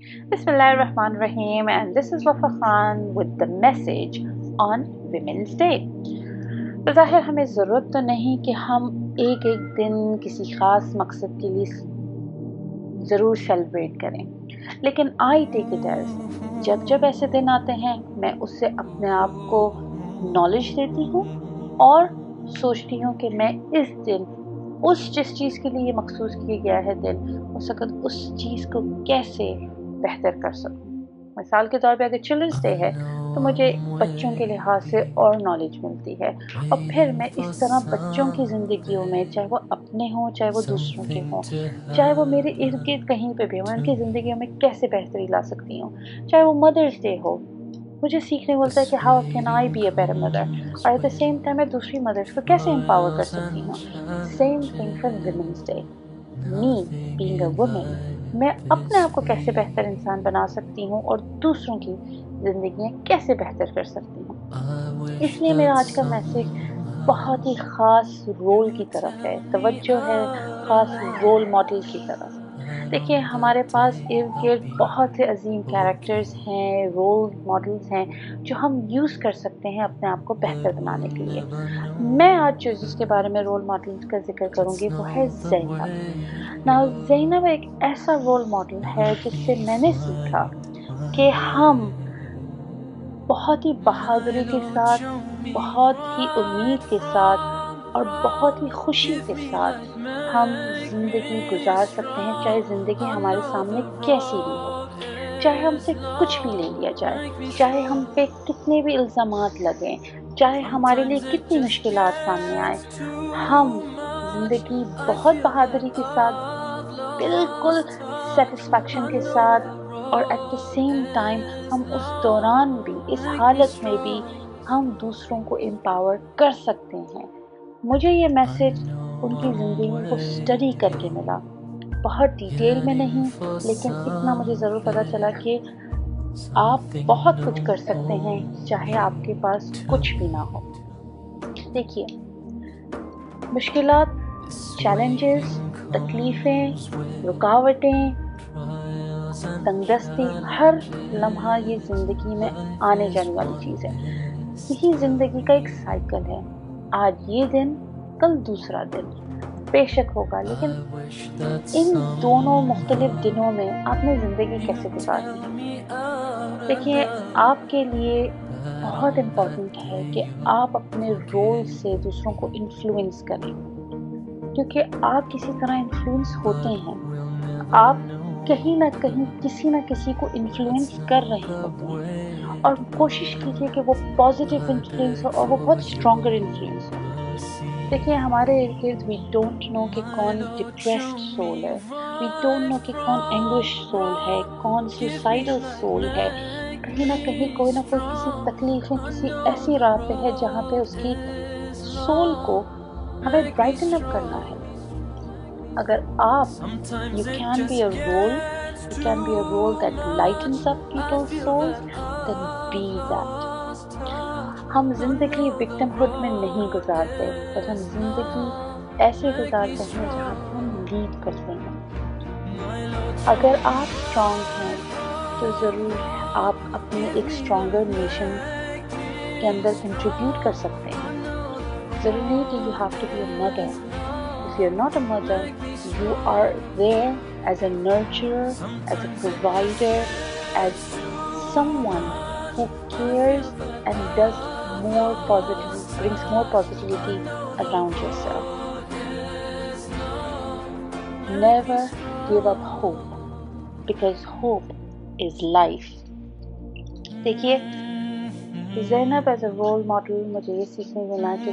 Bismillahirrahmanirrahim and this is Wafa Khan with the message on Women's Day. بظاہر ہمیں ضرورت تو نہیں کہ ہم ایک ایک دن کسی خاص مقصد کے لیے ضرور سیلیبریٹ کریں لیکن آئی ٹیک اٹ ایز جب جب ایسے دن آتے ہیں میں اس سے اپنے آپ کو نالج دیتی ہوں اور سوچتی ہوں کہ میں اس دن اس جس چیز کے لیے مخصوص کیا گیا ہے دن اس وقت اس چیز کو کیسے بہتر کر سکوں۔ مثال کے طور پہ اگر چلڈرنس ڈے ہے تو مجھے بچوں کے لحاظ سے اور نالج ملتی ہے۔ اور پھر میں اس طرح بچوں کی زندگیوں میں چاہے وہ اپنے ہوں، چاہے وہ دوسروں کے ہوں، چاہے وہ میرے ارد گرد کہیں پہ بھی ہوں، ان کی زندگیوں میں کیسے بہتری لا سکتی ہوں؟ چاہے وہ مدرس ڈے ہو۔ مجھے سیکھنے ملتا ہے کہ how can I be a better mother اور ایٹ دا سیم ٹائم میں دوسری مدرس کو کیسے امپاور کر سکتی ہوں؟ Same thing for women's day me being a woman میں اپنے آپ کو کیسے بہتر انسان بنا سکتی ہوں اور دوسروں کی زندگیاں کیسے بہتر کر سکتی ہوں؟ اس لیے میرا آج کا میسج بہت ہی خاص رول کی طرف ہے، توجہ ہے، خاص رول ماڈل کی طرف۔ دیکھیے، ہمارے پاس ارد گرد بہت سے عظیم کیریکٹرز ہیں رول ماڈلز ہیں جو ہم یوز کر سکتے ہیں اپنے آپ کو بہتر بنانے کے لیے۔ میں آج جو جس کے بارے میں رول ماڈلز کا ذکر کروں گی، وہ ہے زینب۔ نا زینب ایک ایسا رول ماڈل ہے جس سے میں نے سیکھا کہ ہم بہت ہی بہادری کے ساتھ، بہت ہی امید کے ساتھ اور بہت ہی خوشی کے ساتھ ہم زندگی گزار سکتے ہیں، چاہے زندگی ہمارے سامنے کیسی بھی ہو۔ چاہے ہم سے کچھ بھی لے لیا جائے، چاہے ہم پہ کتنے بھی الزامات لگیں، چاہے ہمارے لیے کتنی مشکلات سامنے آئیں، ہم زندگی بہت بہادری کے ساتھ، بالکل سیٹسفیکشن کے ساتھ، اور ایٹ دا سیم ٹائم ہم اس دوران بھی، اس حالت میں بھی ہم دوسروں کو امپاور کر سکتے ہیں۔ مجھے یہ میسیج ان کی زندگی کو اسٹڈی کر کے ملا۔ بہت ڈیٹیل میں نہیں لیکن اتنا مجھے ضرور پتہ چلا کہ آپ بہت کچھ کر سکتے ہیں چاہے آپ کے پاس کچھ بھی نہ ہو۔ دیکھیے مشکلات چیلنجز تکلیفیں رکاوٹیں تنگ دستی ہر لمحہ یہ زندگی میں آنے جانے والی چیز ہے۔ یہی زندگی کا ایک سائیکل ہے۔ آج یہ دن کل دوسرا دن بے شک ہوگا، لیکن ان دونوں مختلف دنوں میں آپ نے زندگی کیسے گزاری دیکھیے، آپ کے لیے بہت امپورٹنٹ ہے کہ آپ اپنے رول سے دوسروں کو انفلوئنس کریں۔ کیونکہ آپ کسی طرح انفلوئنس ہوتے ہیں۔ آپ کہیں نہ کہیں کسی نہ کسی کو انفلوئنس کر رہے ہوتے ہیں۔ اور کوشش کیجیے کہ وہ پازیٹیو انفلوئنس ہو اور وہ بہت اسٹرانگر انفلوئنس ہو۔ دیکھیے ہمارے ارد گرد وی ڈونٹ نو کہ کون ڈپریسڈ سول ہے. وی ڈونٹ نو کہ کون انگوش سول ہے، کون سوسائڈل سول ہے. کہیں نہ کہیں کوئی نہ کوئی کسی تکلیف میں کسی ایسی راہ پہ ہے جہاں پہ اس کی سول کو ہمیں برائٹن اپ کرنا ہے. اگر آپ you can be a role you can be a role that lightens up people soul then be that ہم زندگی وکٹم ہوڈ میں نہیں گزارتے پر ہم زندگی ایسے گزارتے ہیں جہاں ہم لیڈ کرتے ہیں۔ اگر آپ اسٹرانگ ہیں تو ضرور آپ اپنے ایک اسٹرانگر نیشن کے اندر کنٹریبیوٹ کر سکتے ہیں۔ ضروری نہیں کہ you have to be a mother if you are not a mother you are there as a nurturer as a provider as someone who cares and does more positive, brings more positivity around yourself. Never give up hope because hope is life. دیکھیے Zainab as a role model مجھے یہ سیکھنے ملا کہ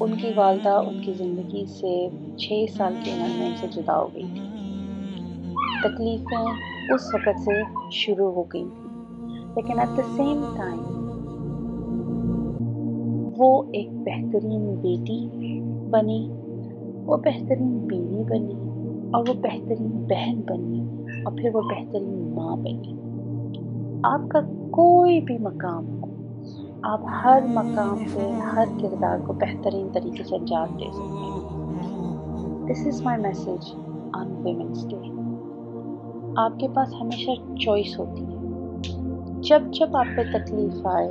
ان کی والدہ ان کی زندگی سے چھ سال کی عمر میں ان سے جدا ہو گئی تھی تکلیفیں اس وقت سے شروع ہو گئی تھیں لیکن ایٹ دا سیم ٹائم وہ ایک بہترین بیٹی بنی، وہ بہترین بیوی بنی اور وہ بہترین بہن بنی اور پھر وہ بہترین ماں بنی۔ آپ کا کوئی بھی مقام ہو، آپ ہر مقام پہ، ہر کردار کو بہترین طریقے سے انجام دے سکتے ہیں۔ This is my message on women's day آپ کے پاس ہمیشہ چوائس ہوتی ہے۔ جب جب آپ پہ تکلیف آئے،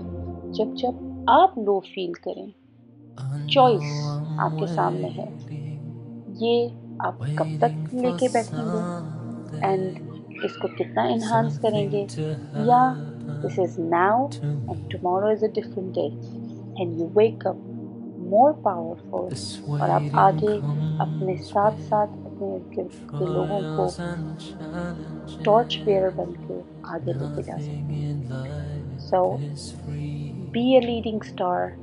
جب جب آپ لو فیل کریں۔ چوائس آپ کے سامنے ہے۔ یہ آپ کب تک لے کے بیٹھیں گے؟ اینڈ اس کو کتنا انہانس کریں گے؟ یا this is now and tomorrow is a different day and you wake up more powerful اور آپ آگے اپنے ساتھ ساتھ اپنے ارد گرد کے لوگوں کو ٹارچ بیئر بن کے آگے لے کے جا سکیں سو be a leading star,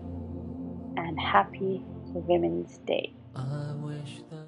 and happy Women's Day.